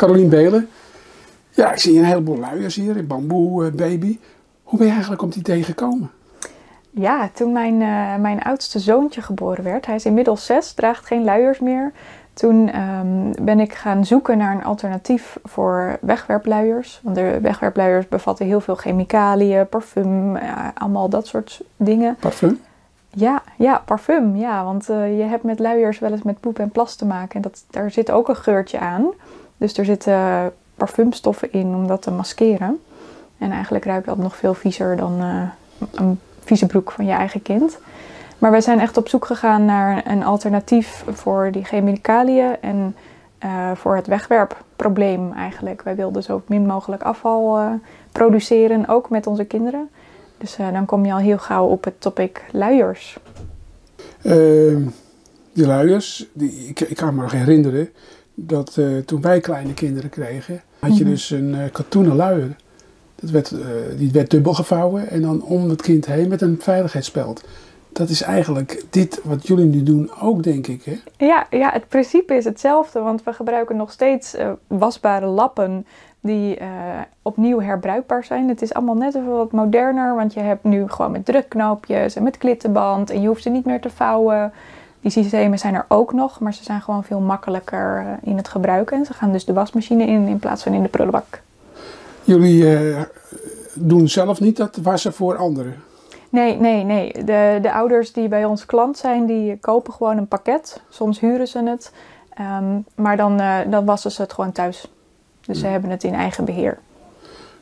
Carolien Belen. Ja, ik zie een heleboel luiers hier in Bamboe eh, Baby. Hoe ben je eigenlijk op die idee gekomen? Ja, toen mijn, eh, mijn oudste zoontje geboren werd, hij is inmiddels zes, draagt geen luiers meer. Toen ehm, ben ik gaan zoeken naar een alternatief voor wegwerpluiers. Want de wegwerpluiers bevatten heel veel chemicaliën, parfum, ja, allemaal dat soort dingen. Parfum? Ja, ja, parfum. Ja, want eh, je hebt met luiers wel eens met poep en plas te maken. En dat, daar zit ook een geurtje aan. Dus er zitten parfumstoffen in om dat te maskeren. En eigenlijk ruikt dat nog veel viezer dan uh, een vieze broek van je eigen kind. Maar wij zijn echt op zoek gegaan naar een alternatief voor die chemicaliën en uh, voor het wegwerpprobleem eigenlijk. Wij wilden zo min mogelijk afval produceren, ook met onze kinderen. Dus uh, dan kom je al heel gauw op het topic luiers. Ehm, die luiers, die, ik, ik, kan me nog herinneren dat toen wij kleine kinderen kregen, had je mm -hmm. dus een katoenen luier. Dat werd, die werd dubbel gevouwen en dan om het kind heen met een veiligheidsspeld. Dat is eigenlijk dit wat jullie nu doen ook, denk ik, hè? Ja, ja het principe is hetzelfde, want we gebruiken nog steeds wasbare lappen die uh, opnieuw herbruikbaar zijn. Het is allemaal net even wat moderner, want je hebt nu gewoon met drukknoopjes en met klittenband en je hoeft ze niet meer te vouwen. Die systemen zijn er ook nog, maar ze zijn gewoon veel makkelijker uh, in het gebruiken. En ze gaan dus de wasmachine in in plaats van in de prullenbak. Jullie doen zelf niet dat wassen voor anderen? Nee, nee, nee. De, de ouders die bij ons klant zijn, die kopen gewoon een pakket. Soms huren ze het. Um, maar dan, uh, dan wassen ze het gewoon thuis. Dus ze hebben het in eigen beheer.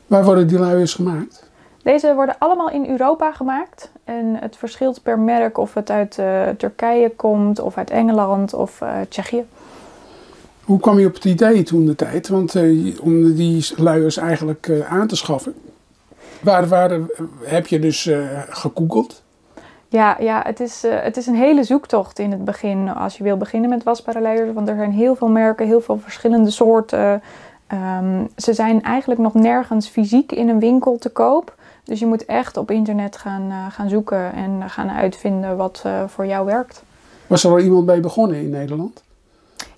Waar worden die luiers gemaakt? Deze worden allemaal in Europa gemaakt. En het verschilt per merk of het uit uh, Turkije komt, of uit Engeland of uh, Tsjechië. Hoe kwam je op het idee toen de tijd? Want om die luiers eigenlijk aan te schaffen, Waar, waar heb je dus gegoogeld? Ja, ja het, is, het is een hele zoektocht in het begin als je wil beginnen met wasbare luiers. Want er zijn heel veel merken, heel veel verschillende soorten. Um, ze zijn eigenlijk nog nergens fysiek in een winkel te koop. Dus je moet echt op internet gaan, uh, gaan zoeken en gaan uitvinden wat voor jou werkt. Was er al iemand bij begonnen in Nederland?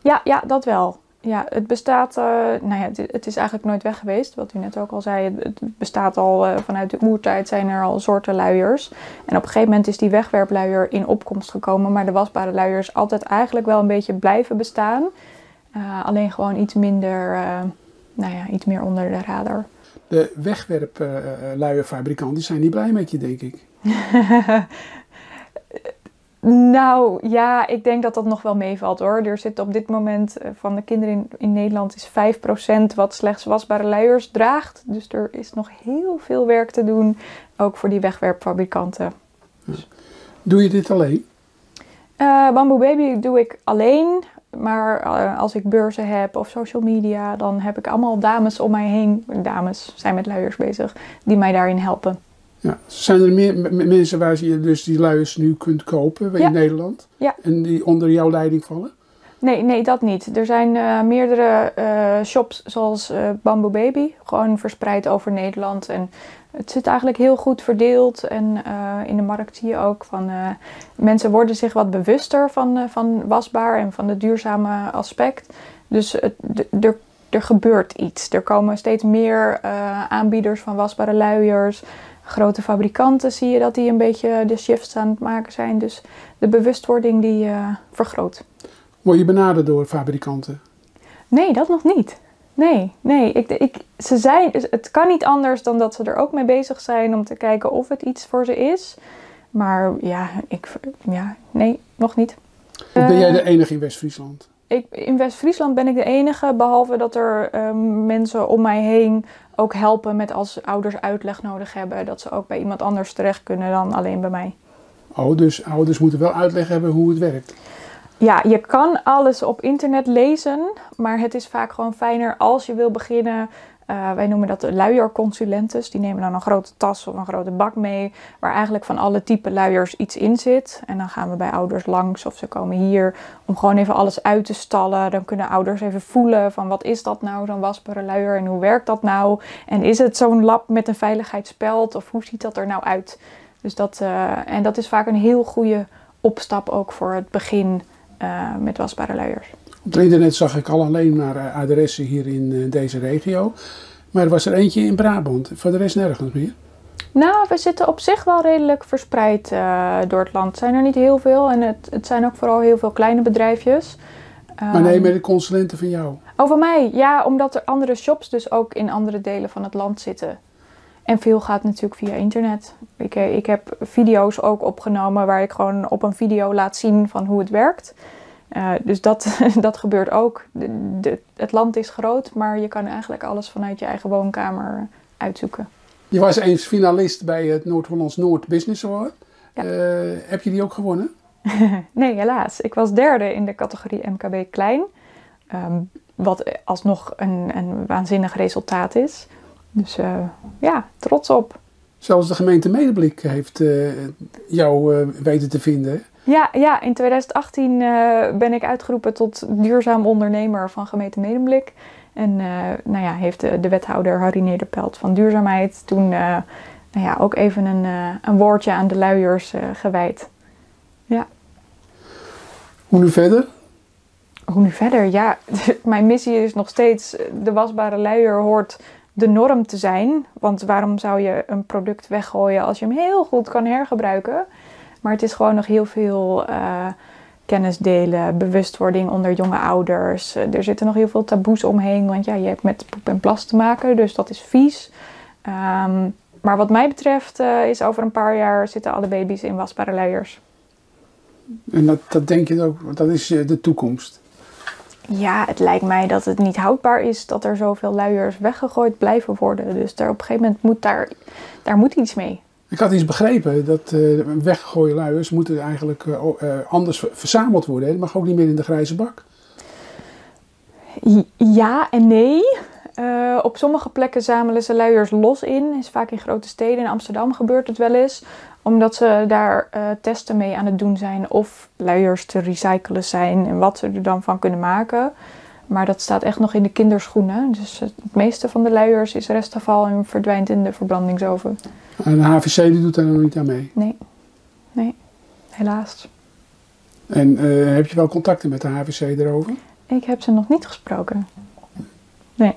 Ja, ja dat wel ja, het bestaat, uh, nou ja, het, het, is eigenlijk nooit weg geweest. Wat u net ook al zei, het, het bestaat al uh, vanuit de oertijd zijn er al soorten luiers. En op een gegeven moment is die wegwerpluier in opkomst gekomen, maar de wasbare luiers altijd eigenlijk wel een beetje blijven bestaan. Uh, alleen gewoon iets minder, nou ja, iets meer onder de radar. De wegwerpluierfabrikanten zijn niet blij met je, denk ik. Nou ja, ik denk dat dat nog wel meevalt hoor. Er zit op dit moment van de kinderen in, in Nederland is 5% wat slechts wasbare luiers draagt. Dus er is nog heel veel werk te doen, ook voor die wegwerpfabrikanten. Dus. Doe je dit alleen? Uh, Bamboo Baby doe ik alleen. Maar uh, als ik beurzen heb of social media, dan heb ik allemaal dames om mij heen. Dames zijn met luiers bezig, die mij daarin helpen. Ja. Zijn er meer mensen waar je dus die luiers nu kunt kopen in ja. Nederland? Ja. En die onder jouw leiding vallen? Nee, nee, dat niet. Er zijn uh, meerdere uh, shops zoals uh, Bamboo Baby, gewoon verspreid over Nederland. En het zit eigenlijk heel goed verdeeld. En in de markt zie je ook van mensen worden zich wat bewuster van, van wasbaar en van het duurzame aspect. Dus het, er, er gebeurt iets. Er komen steeds meer aanbieders van wasbare luiers grote fabrikanten zie je dat die een beetje de shifts aan het maken zijn. Dus de bewustwording die vergroot. Word je benaderd door fabrikanten? Nee, dat nog niet. Nee, nee. Ik, ik, ze zijn, het kan niet anders dan dat ze er ook mee bezig zijn om te kijken of het iets voor ze is. Maar ja, ik, ja nee, nog niet. Of ben jij de enige in West-Friesland? Ik, in West-Friesland ben ik de enige, behalve dat er uh, mensen om mij heen ook helpen met als ouders uitleg nodig hebben, dat ze ook bij iemand anders terecht kunnen dan alleen bij mij. Oh, dus ouders moeten wel uitleg hebben hoe het werkt? Ja, je kan alles op internet lezen, maar het is vaak gewoon fijner als je wil beginnen. Uh, wij noemen dat de luierconsulentes. Die nemen dan een grote tas of een grote bak mee, waar eigenlijk van alle type luiers iets in zit. En dan gaan we bij ouders langs of ze komen hier om gewoon even alles uit te stallen. Dan kunnen ouders even voelen van wat is dat nou, zo'n wasbare luier en hoe werkt dat nou? En is het zo'n lab met een veiligheidsspeld of hoe ziet dat er nou uit? Dus dat, uh, en dat is vaak een heel goede opstap ook voor het begin uh, met wasbare luiers. Op het internet zag ik al alleen maar eh, adressen hier in eh, deze regio. Maar er was er eentje in Brabant. Voor de rest nergens meer. Nou, we zitten op zich wel redelijk verspreid uh, door het land. Het zijn er niet heel veel en het, het zijn ook vooral heel veel kleine bedrijfjes. Maar nee, met de consulenten van jou? Van mij? Ja, omdat er andere shops dus ook in andere delen van het land zitten. En veel gaat natuurlijk via internet. Ik, ik heb video's ook opgenomen waar ik gewoon op een video laat zien van hoe het werkt. Uh, dus dat, dat gebeurt ook. De, de, het land is groot, maar je kan eigenlijk alles vanuit je eigen woonkamer uitzoeken. Je was eens finalist bij het Noord-Hollands Noord Business Award. Ja. Uh, heb je die ook gewonnen? nee, helaas. Ik was derde in de categorie MKB Klein. Um, wat alsnog een, een waanzinnig resultaat is. Dus uh, ja, trots op. Zelfs de gemeente Medeblik heeft uh, jou uh, weten te vinden. Ja, ja, in 2018 ben ik uitgeroepen tot duurzaam ondernemer van gemeente Medeblik. En nou ja, heeft de, de, wethouder Harry Nederpelt van duurzaamheid toen nou ja, ook even een, een woordje aan de luiers gewijd. Ja. Hoe nu verder? Hoe nu verder? Ja, mijn missie is nog steeds de wasbare luier hoort de norm te zijn. Want waarom zou je een product weggooien als je hem heel goed kan hergebruiken? Maar het is gewoon nog heel veel uh, kennis delen, bewustwording onder jonge ouders. Eh, er zitten nog heel veel taboes omheen, want ja, je hebt met poep en plas te maken, dus dat is vies. Um, maar wat mij betreft uh, is over een paar jaar zitten alle baby's in wasbare luiers. En dat, dat denk je ook, dat is de toekomst? Ja, het lijkt mij dat het niet houdbaar is dat er zoveel luiers weggegooid blijven worden. Dus daar op een gegeven moment moet daar, daar moet iets mee. Ik had iets begrepen dat uh, weggegooide luiers moeten eigenlijk uh, uh, anders verzameld worden. Het mag ook niet meer in de grijze bak. Ja en nee. Op sommige plekken zamelen ze luiers los in. Is vaak in grote steden. In Amsterdam gebeurt het wel eens omdat ze daar uh, testen mee aan het doen zijn of luiers te recyclen zijn en wat ze er dan van kunnen maken. Maar dat staat echt nog in de kinderschoenen. Dus het meeste van de luiers is restafval en verdwijnt in de verbrandingsoven. En de HVC die doet daar nog niet aan mee? Nee, nee, helaas. En uh, heb je wel contacten met de HVC erover? Ik heb ze nog niet gesproken. Nee.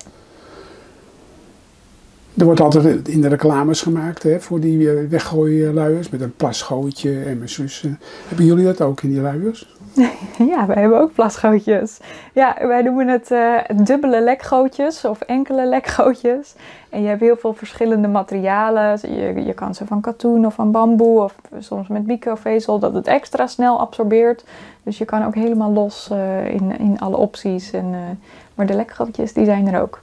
Er wordt altijd in de reclames gemaakt hè, voor die eh, weggooien luiers met een plasgootje en mijn zus. Hebben jullie dat ook in die luiers? Ja, wij hebben ook plasgootjes. Ja, wij noemen het uh, dubbele lekgootjes of enkele lekgootjes. En je hebt heel veel verschillende materialen. Je, je kan ze van katoen of van bamboe of soms met microvezel, dat het extra snel absorbeert. Dus je kan ook helemaal los uh, in, in alle opties. En, maar de lekgootjes, die zijn er ook.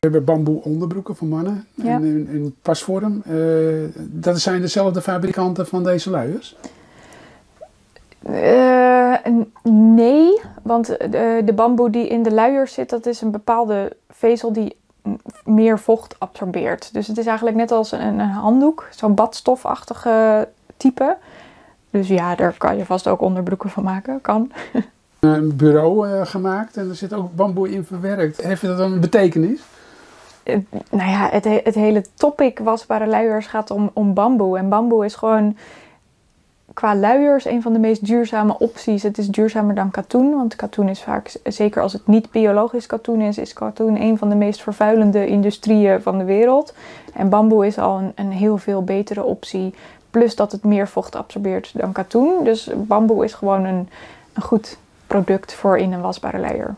We hebben bamboe onderbroeken voor mannen in, in, pasvorm. Uh, dat zijn dezelfde fabrikanten van deze luiers? Uh, nee, want de, de, bamboe die in de luiers zit, dat is een bepaalde vezel die meer vocht absorbeert. Dus het is eigenlijk net als een, een handdoek, zo'n badstofachtige type. Dus ja, daar kan je vast ook onderbroeken van maken, kan. Een bureau uh, gemaakt en er zit ook bamboe in verwerkt. Heeft dat dan een betekenis? Nou ja, het, het hele topic wasbare luiers gaat om, om bamboe. En bamboe is gewoon qua luiers een van de meest duurzame opties. Het is duurzamer dan katoen, want katoen is vaak, zeker als het niet biologisch katoen is, is katoen een van de meest vervuilende industrieën van de wereld. En bamboe is al een, een heel veel betere optie. Plus dat het meer vocht absorbeert dan katoen. Dus bamboe is gewoon een, een goed product voor in een wasbare luier.